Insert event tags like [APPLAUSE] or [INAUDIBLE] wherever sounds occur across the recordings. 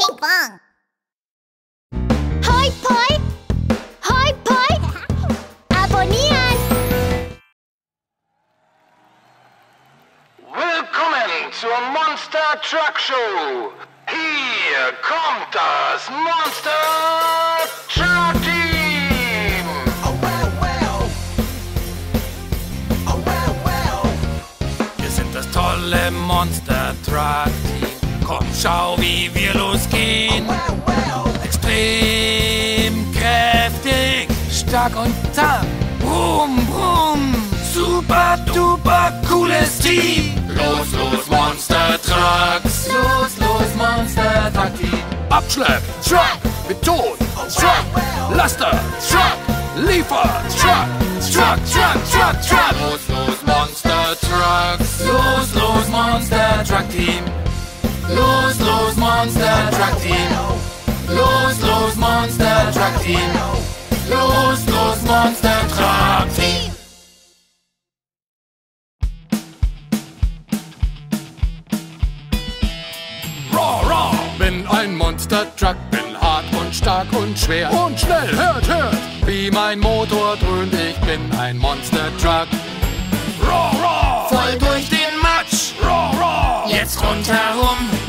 Ping Pong. Hoi Poi! Hoi Poi! Abonnieren! Willkommen zur Monster Truck Show. Hier kommt das Monster Truck Team. Oh, welch Oh! Wir sind das tolle Monster Truck Team. Komm, schau, wie wir losgehen. Extrem kräftig, stark und zahm. Brumm, brumm. Super duper cooles Team. Los, los, Monster Trucks. Los, los, Monster Truck Team. Abschlepp, Truck, Beton, Truck, Laster, Truck, Liefer, Truck, Truck, Truck, Truck, Truck. Los, los, Monster Trucks. Los, los, Monster Truck Team. Monster Truck Team. Los, los, Monster Truck Team. Los, los, Monster Truck Team. Raw, raw. Bin ein Monster Truck, bin hart und stark und schwer und schnell. Hört, hört, wie mein Motor dröhnt. Ich bin ein Monster Truck. Raw, raw. Voll durch den Matsch. Raw, raw. Jetzt rundherum.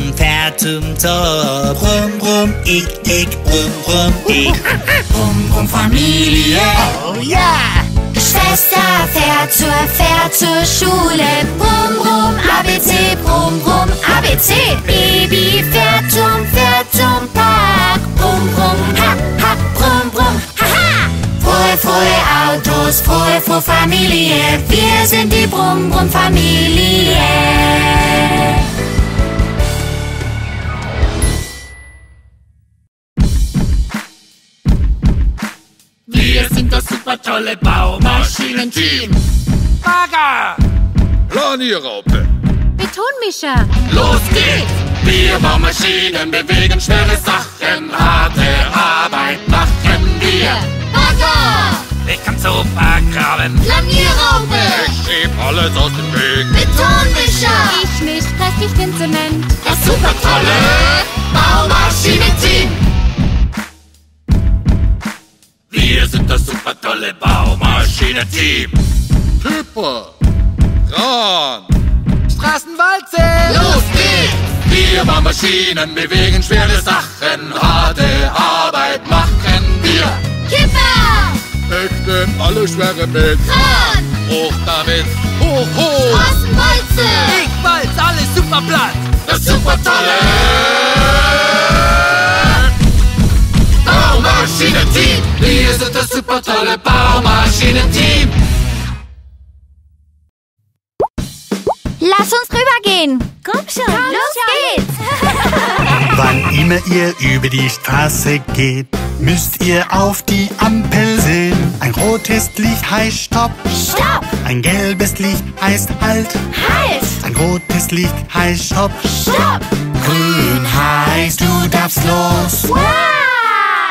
Fährt zum, fährt zum Tor. Brumm, brumm, ich, ich, brumm, brumm, ich. [LAUGHS] Brumm, brumm, Familie. Oh ja! Schwester fährt zur, fährt zur Schule. Brumm, brumm, ABC, brumm, brumm, ABC. Baby fährt zum, fährt zum Park. Brumm, brumm, ha, ha, brumm, brumm, haha. Frohe, frohe Autos, frohe, frohe Familie. Wir sind die Brumm, brumm, Familie. Super tolle Baumaschinenteam. Bagger! Planierraupe. Betonmischer. Los geht's! Wir Baumaschinen bewegen schwere Sachen. Harte Arbeit machen wir. Bagger. Ich kann super graben. Planierraupe. Ich schieb alles aus dem Weg. Betonmischer. Ich misch kräftig den Zement. Das super tolle tolle Baumaschinenteam. Tipper, Kran, Straßenwalze. Los geht's! Wir Baumaschinen bewegen schwere Sachen. Harte Arbeit machen wir. Kipper. Hechten alle schwere mit. Kran. Hoch damit, hoch, hoch. Straßenwalze. Ich walz alles super platt. Das super tolle Baumaschinenteam. Wir sind das super tolle Baumaschinenteam. Lass uns rübergehen. Komm schon. Los geht's. [LAUGHS] Wann immer ihr über die Straße geht, müsst ihr auf die Ampel sehen. Ein rotes Licht heißt Stopp, Stopp. ein gelbes Licht heißt Halt, Halt. ein rotes Licht heißt Stopp, Stopp. grün heißt du darfst los. Wow.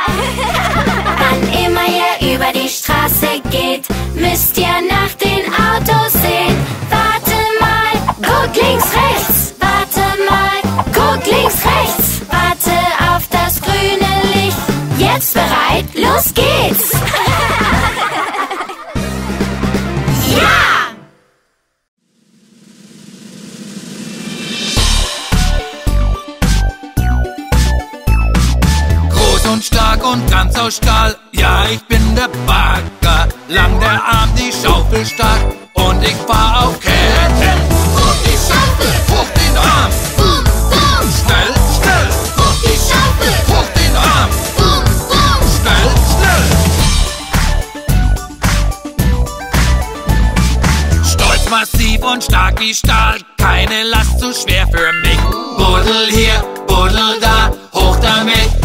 [LAUGHS] Wann immer ihr über die Straße geht, müsst ihr nach den Autos sehen. Warte mal, guck links, rechts. Warte mal, guck links, rechts. Warte auf das grüne Licht. Jetzt bereit, los geht's. [LAUGHS] Stahl. Ja, ich bin der Bagger, lang der Arm, die Schaufel stark und ich fahr auf Ketten. Hoch die Schaufel, Hoch den Arm, bum, bum. schnell, schnell, Hoch die Schaufel, hoch den Arm, bum, bum. schnell, schnell. Stolz, massiv und stark wie Stahl, keine Last zu schwer für mich. Buddel hier, buddel da, hoch damit,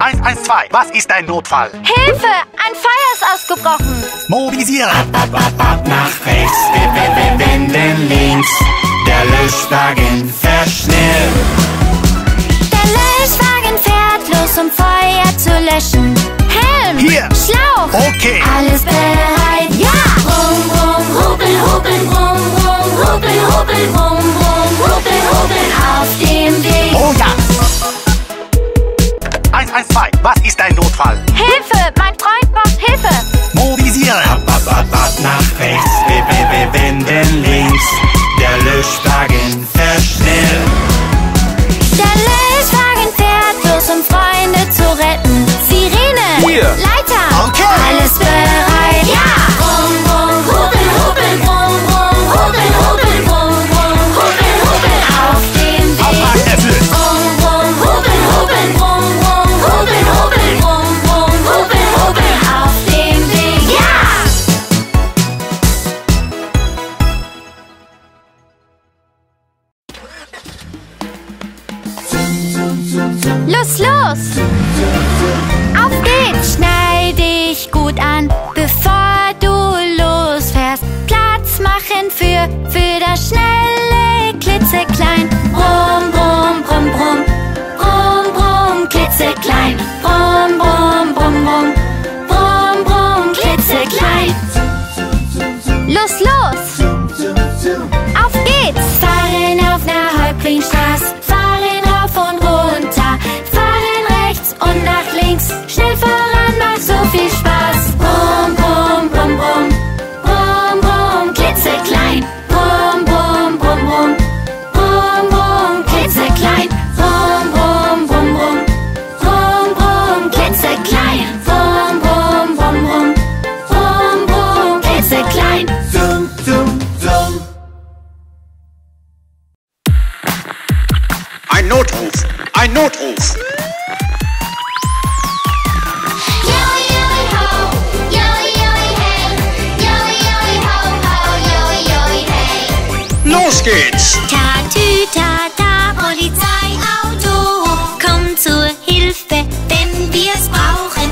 112, was ist dein Notfall? Hilfe, ein Feuer ist ausgebrochen. Mobilisieren. Ab, ab, ab, ab nach rechts, wir, wir, wir wenden links. Der Löschwagen verschnellt. Der Löschwagen fährt los, um Feuer zu löschen. Helm. Hier. Schlauch. Okay. Alles bereit. Ja. Brumm, brumm, hubbel, hubbel, brumm, brumm, hubbel, hubbel, brumm, brumm hobel auf dem Weg. Oh ja. Eins, eins, zwei. Was ist ein Notfall? Hilfe! Mein Freund braucht Hilfe! Mobilisieren. Ab, ab, ab, ab nach rechts, wir, wir, wir wenden links. Der Löschwagen klitzeklein. Los geht's! Tatütata, Polizeiauto, komm zur Hilfe, wenn wir's brauchen.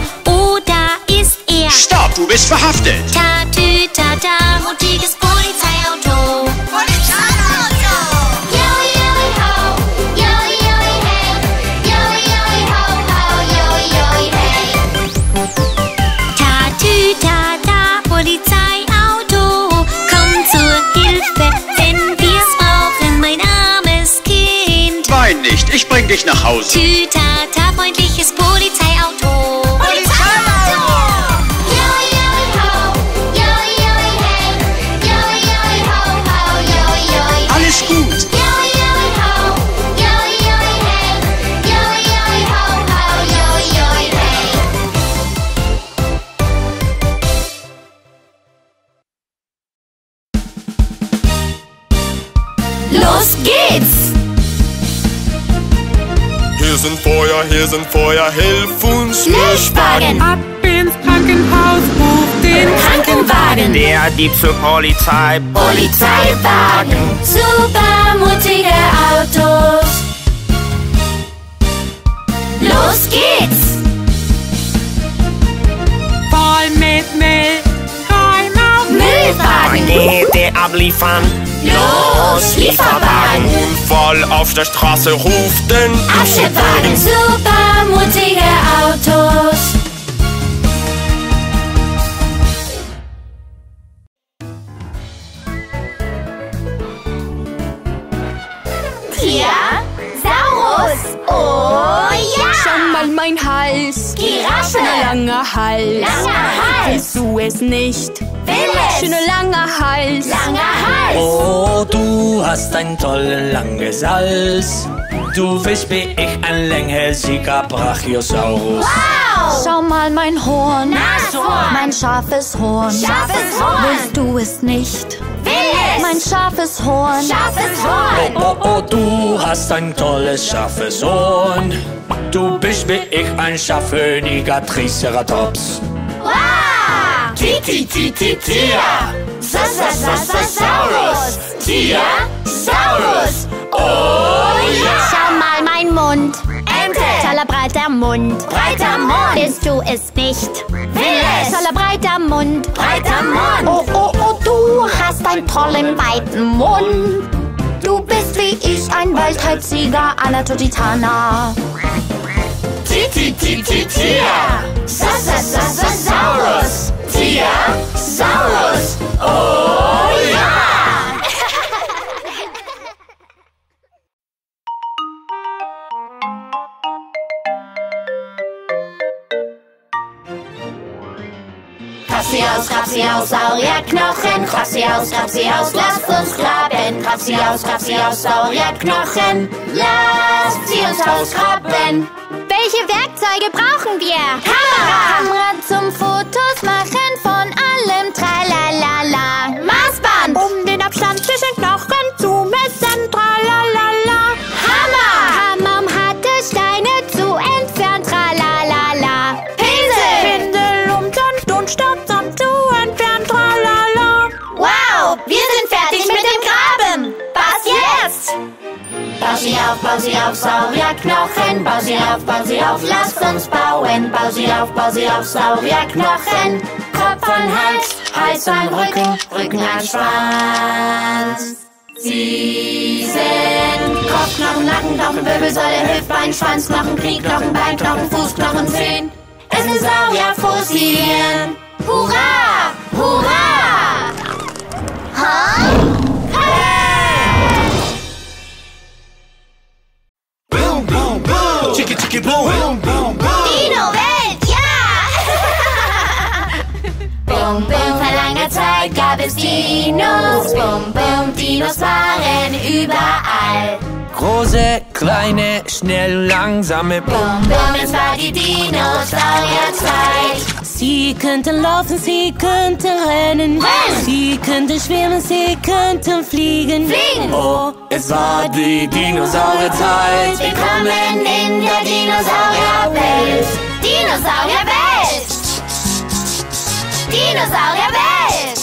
Da ist er. Stopp, du bist verhaftet! Tatütata, bring dich nach Hause. Tütata, freundliches Polizeiauto. Feuer, hier sind Feuer, hilf uns! Löschwagen! Ab ins Krankenhaus, ruf den Krankenwagen! Der Dieb zur Polizei. Polizeiwagen! Super mutige Autos! Los geht's! voll mit Müll. Rein auf Müllwagen! Abliefern. Los, Lieferwagen! Unfall auf der Straße, ruf den Aschewagen! Super mutige Autos! Oh ja! Schon mal mein Hals. Giraffe. Schöner langer Hals. Langer Hals. Willst du es nicht? Will es. Schöner langer Hals. Langer Hals. Oh, du hast ein tolles langes Hals. Du bist wie ich ein länghalsiger Brachiosaurus. Wow. Schau mal mein Horn. Nashorn. Mein scharfes Horn. Scharfes Horn. Willst du es nicht? Will es. Mein scharfes Horn. Scharfes Horn. Oh, oh, du hast ein tolles, scharfes Horn. Du bist wie ich ein scharfhörniger Triceratops. Wow. Titi, titi, tia. Sa, sa, sa, sa, Saurus. Tia, Saurus. Oh ja. Schau mal mein Mund. Ente. Toller breiter Mund. Breiter Mund. Bist du es nicht? Will es. Toller breiter Mund. Breiter Mund. Oh, oh, oh, du hast einen tollen weiten Mund. Du bist wie ich ein Waldheitssieger Anatotitana. Titi, titi, tia. Sa, sa, sa, sa, Saurus. Saurus. Oh ja. Grab sie aus, grab sie aus, Saurierknochen. Grab sie aus, grab sie aus, lasst uns graben. Grab sie aus, grab sie aus, Saurierknochen. Lasst sie uns ausgraben. Welche Werkzeuge brauchen wir? Kamera. Kamera zum Fotos machen. Tralalala. Maßband. Um den Abstand zwischen Knochen zu messen. Tralalala. Hammer. Hammer, um harte Steine zu entfernen. Tralalala. Pinsel. Pinsel, um Sand und Staubsand zu entfernen. Tralala. Wow, wir sind fertig mit dem Graben. Was jetzt? Bau sie auf, bau sie auf, Saurierknochen. Bau sie auf, bau sie auf, lasst uns bauen. Bau sie auf, bau sie auf, Saurierknochen. Und Hals, Hals und Rücken, Rücken und Schwanz. Sie sind Kopfknochen, Nackenknochen, Wirbelsäule, Hüftbein, Schwanzknochen, Knieknochen, Beinknochen, Fußknochen, Zehen. Es sind Saurierfossilien. Hurra! Hurra! Boom, boom, boom. Chicka, chicka, boom. Boom, boom, boom. Dino-Welt, bum, bum, vor langer Zeit gab es Dinos. Bum, bum, Dinos waren überall. Große, kleine, schnell, langsame. Bum, bum, es war die Dinosaurierzeit. Sie könnten laufen, sie könnten rennen. Rennen. Sie könnten schwimmen, sie könnten fliegen. Fliegen. Oh, es war die Dinosaurierzeit. Willkommen in der Dinosaurierwelt. Dinosaurierwelt. Dinosaurierwelt.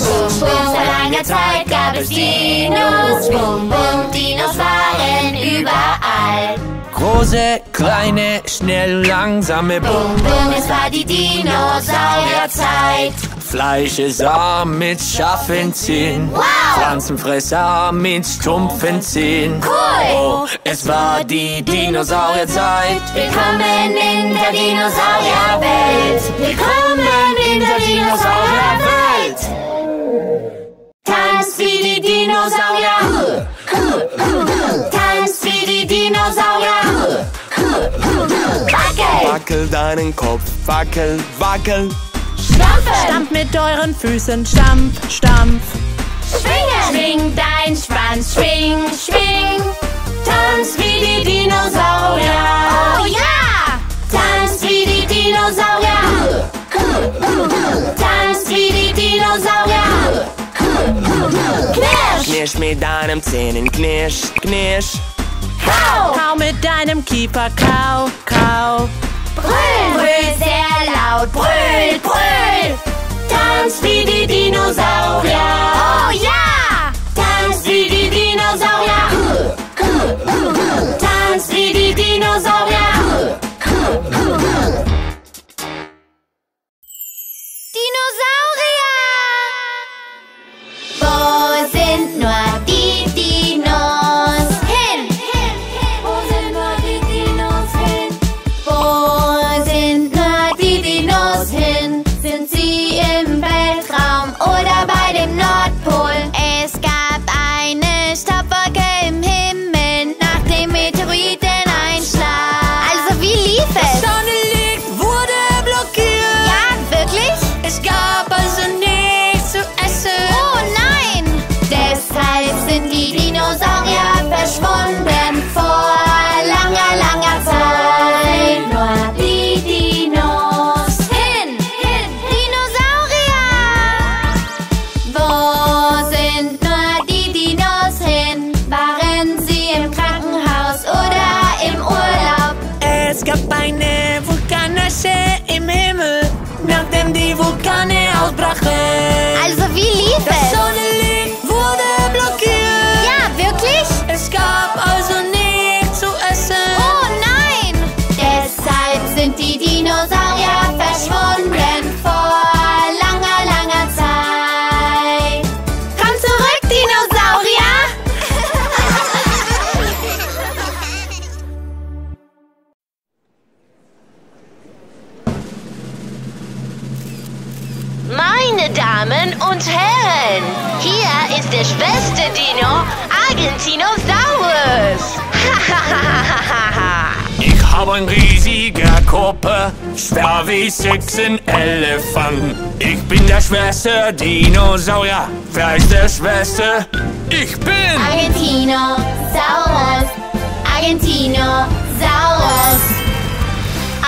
Bum, bum, vor langer Zeit gab es Dinos. Bum, bum, Dinos waren überall. Große, kleine, schnell, langsame. Bum, bum, es war die Dinosaurierzeit. Fleischesser mit scharfen Zähnen. Wow. Pflanzenfresser mit stumpfen Zähnen. Cool. Oh, es war die Dinosaurierzeit. Willkommen in der Dinosaurierwelt. Willkommen in der Dinosaurierwelt. Tanzt wie die Dinosaurier. Tanzt wie die Dinosaurier. Wackel. Wackel deinen Kopf, wackel, wackel. Stampfen. Stampf mit euren Füßen, stampf, stampf. Schwingen. Schwing dein Schwanz, schwing, schwing. Tanz wie die Dinosaurier. Oh ja! Tanz wie die Dinosaurier. Tanz wie die Dinosaurier. Knirsch. Knirsch mit deinen Zähnen, knirsch, knirsch. Kau. Kau mit deinem Kiefer, kau, kau. Brüll. Brüll sehr laut. Brüll, brüll. Tanz wie die Dinosaurier. Oh ja! Meine Damen und Herren, hier ist der schwerste Dino, Argentinosaurus. [LAUGHS] Ich habe ein riesiger Körper, schwer wie sechsen Elefant. Ich bin der schwerste Dinosaurier. Wer ist der schwerste? Ich bin! Argentinosaurus, Argentinosaurus.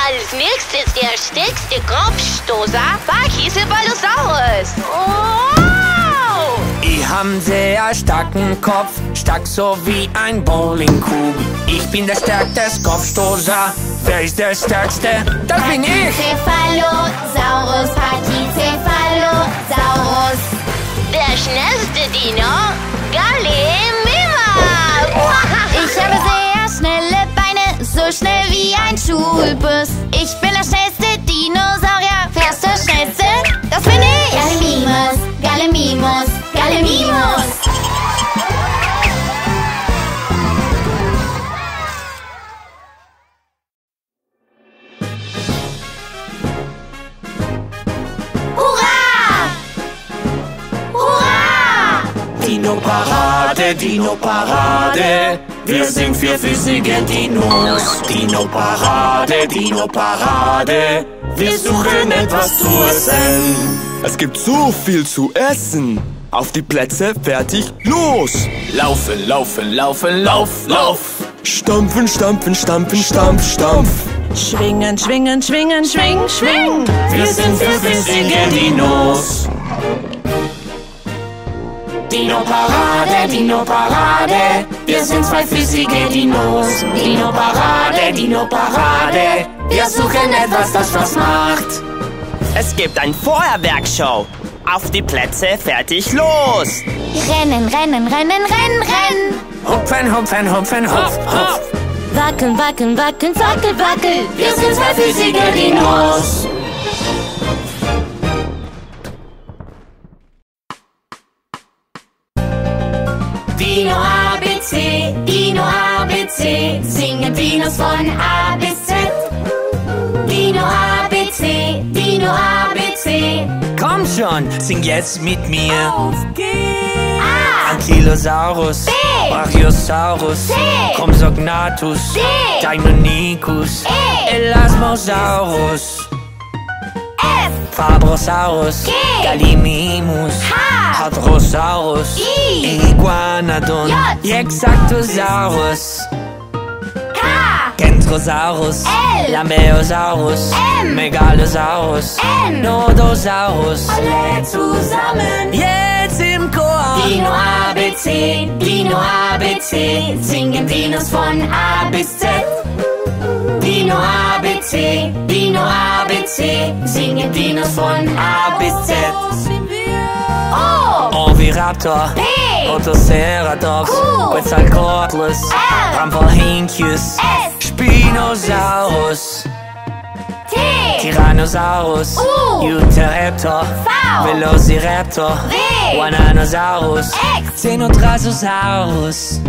Als nächstes der stärkste Kopfstoßer, Brachycephalosaurus. Wow! Ich hab einen sehr starken Kopf, stark so wie ein Bowlingkugel. Ich bin der stärkste Kopfstoßer. Wer ist der stärkste? Das bin ich! Schulbus. Ich bin der schnellste Dinosaurier. Ist der schnellste? Das bin ich! Gallimimus, Gallimimus, Gallimimus. Hurra! Hurra! Dino-Parade, Dino-Parade. Wir sind vier physiker Dinos. Dino-Parade, Dino-Parade. Wir suchen etwas zu essen. Es gibt so viel zu essen. Auf die Plätze, fertig, los! Laufen, laufen, laufen, lauf, lauf. Stampfen, stampfen, stampfen, stampf, stampf. Schwingen, schwingen, schwingen, schwing, schwing. Wir sind vier physiker Dinos. Dino-Parade, Dino-Parade. Wir sind zwei physiker Dinos. Dino-Parade, Dino-Parade. Wir suchen etwas, das Spaß macht. Es gibt ein Feuerwerkshow. Auf die Plätze, fertig, los! Rennen, rennen, rennen, rennen, rennen! Hupfen, hupfen, hupfen, hupf, hupf. Wackeln, wackeln, wackeln, wackel, wackel. Wir sind zwei physiker Dinos. Dino ABC, Dino ABC, singen Dinos von A bis Z. Dino ABC, Dino ABC. Komm schon, sing jetzt mit mir. Auf geht's! A, Ankylosaurus, B. Brachiosaurus, C. Compsognathus, D. Deinonychus, E. Elasmosaurus, F, Fabrosaurus, G. Gallimimus, H. Hadrosaurus, I. Iguanodon, J. Yexactosaurus, K, Kentrosaurus, L. Lambeosaurus, M. Megalosaurus, N. Nodosaurus. alle zusammen. Jetzt im Chor. Dino ABC, Dino ABC, singen Dinos von A bis Z. Dino ABC, Dino ABC, singen Dinos von A bis Z. O, Oviraptor, P, Protoceratops, Q. Quetzalcoatlus, L. Ramphorhynchus, S. Spinosaurus, T, Tyrannosaurus, U. Utahraptor, V. Velociraptor, W. Wananosaurus, X. Xenotrasosaurus,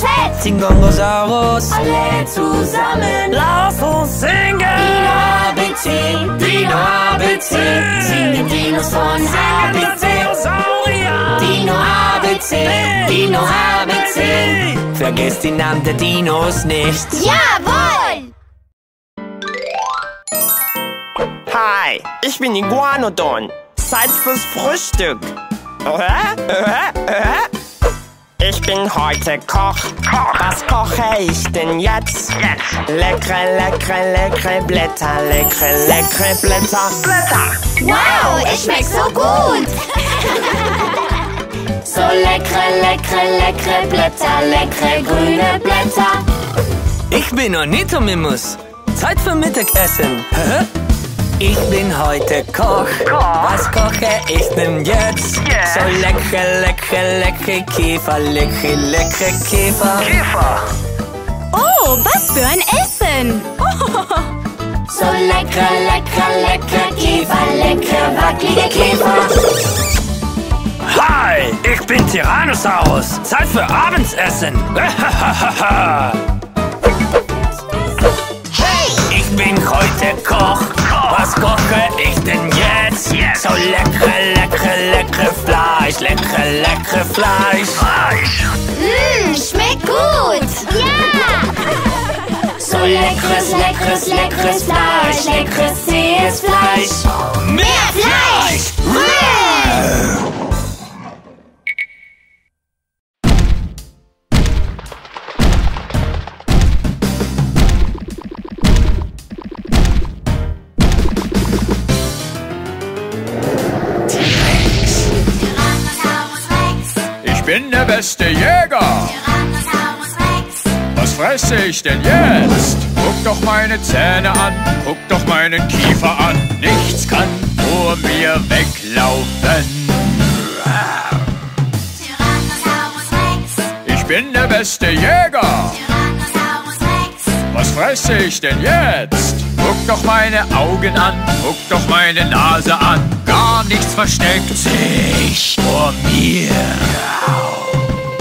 Z. Zingongosaurus. alle zusammen. Lauf uns singen! Dino ABC, Dino ABC, singen Dinos von A bis Z. Dino ABC, Dino ABC. Vergesst die Namen der Dinos nicht. Jawohl! Hi, ich bin Iguanodon. Zeit fürs Frühstück. Äh, äh, äh. Ich bin heute Koch. Was koche ich denn jetzt? Leckere, leckere, leckere Blätter. Leckere, leckere Blätter. Blätter! Wow, es schmeckt so gut. [LAUGHS] so leckere, leckere, leckere Blätter, leckere grüne Blätter. Ich bin Ornithomimus. Zeit für Mittagessen. Hä? Ich bin heute Koch. Was koche ich denn jetzt? So lecker, lecker, lecker Käfer, lecker, lecker Käfer. Käfer. Oh, was für ein Essen! [LAUGHS] So lecker, lecker, lecker Käfer, lecker, wackelige Käfer. Hi, ich bin Tyrannosaurus. Zeit für Abendsessen. [LAUGHS] Hey! Ich bin heute Koch. Was koche ich denn jetzt? So lecker, lecker, lecker Fleisch. Lecker, lecker Fleisch. Mmm, schmeckt gut. Ja! So leckeres, leckeres, leckeres Fleisch, leckeres, zähes Fleisch. Mehr Fleisch! Mmh. Ich bin der beste Jäger. Was fresse ich denn jetzt? Guck doch meine Zähne an, guck doch meinen Kiefer an. Nichts kann vor mir weglaufen. Ich bin der beste Jäger. Was fresse ich denn jetzt? Guck doch meine Augen an, guck doch meine Nase an. Nichts versteckt sich vor mir.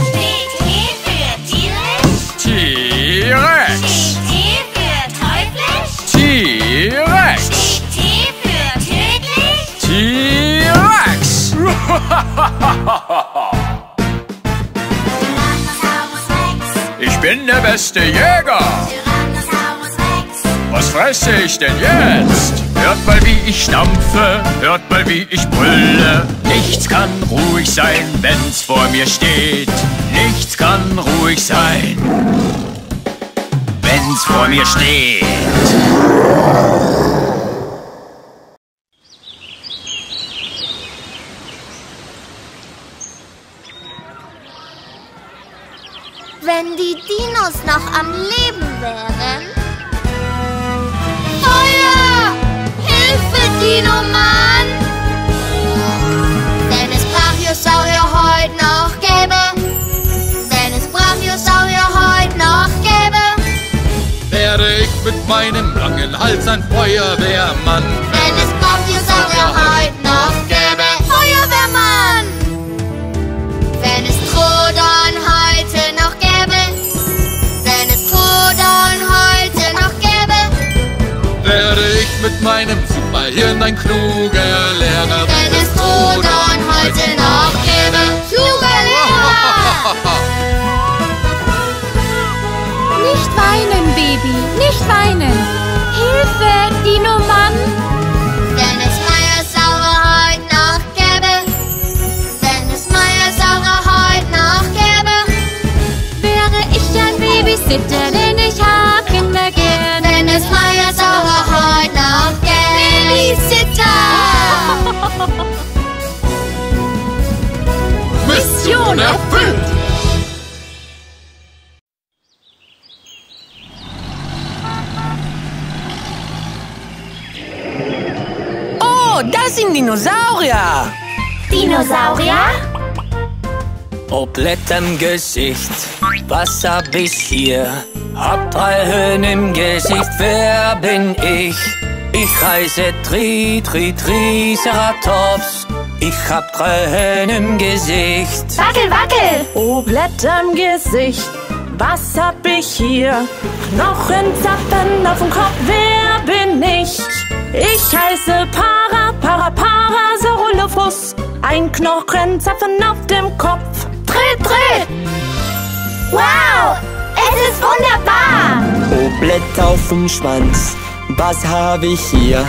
Steht T für. T-Rex! Steht T für teuflisch. T-Rex! Steht T für tödlich. T-Rex! Ich bin der beste Jäger. Was fresse ich denn jetzt? Hört mal, wie ich stampfe, hört mal, wie ich brülle. Nichts kann ruhig sein, wenn's vor mir steht. Nichts kann ruhig sein, wenn's vor mir steht. Wenn die Dinos noch am Leben wären. Hilfe, Dino-Mann! Wenn es Brachiosaurier heute noch gäbe. Wenn es Brachiosaurier heute noch gäbe. Wäre ich mit meinem langen Hals ein Feuerwehrmann. Wenn es Brachiosaurier heute noch gäbe. Feuerwehrmann! Wenn es Trodon heute noch gäbe. Wenn es Trodon heute noch gäbe. Wäre ich mit meinem Superhirn ein kluger Lehrer. Wenn es Trodon heute noch gäbe. Kluger Lehrer! Nicht weinen, Baby, nicht weinen. Hilfe, Dino-Mann. Wenn es Meiersaurer heute noch gäbe. Wenn es Meiersaurer heute noch gäbe. Wäre ich ein Babysitter, denn ich hab Kinder gern. Wenn es Meiersaurer Mission erfüllt! Oh, das sind Dinosaurier. Dinosaurier? Oh, Blätter im Gesicht, was hab ich hier? Hab drei Höhen im Gesicht, wer bin ich? Ich heiße Tri, Tri, Triceratops. Ich hab drei Höhen im Gesicht. Wackel, wackel! Oh, Blätter im Gesicht, was hab ich hier? Knochenzappen auf dem Kopf, wer bin ich? Ich heiße Para, Para, Parasaurolophus. Ein Knochenzapfen auf dem Kopf. Tritt, tritt! Wow! Es ist wunderbar! Oh, Blätter auf dem Schwanz, was hab ich hier?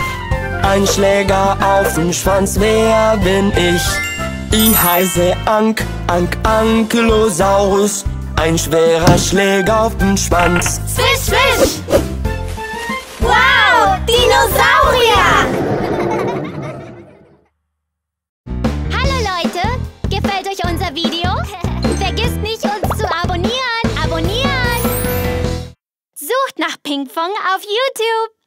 Ein Schläger auf dem Schwanz, wer bin ich? Ich heiße Ank, Ank, Ankylosaurus. Ein schwerer Schläger auf dem Schwanz. Swish, swish! Wow! Dinosaurier! Hallo Leute, gefällt euch unser Video? [LAUGHS] Vergisst nicht, uns zu abonnieren. Abonnieren! Sucht nach P Pinkfong auf YouTube.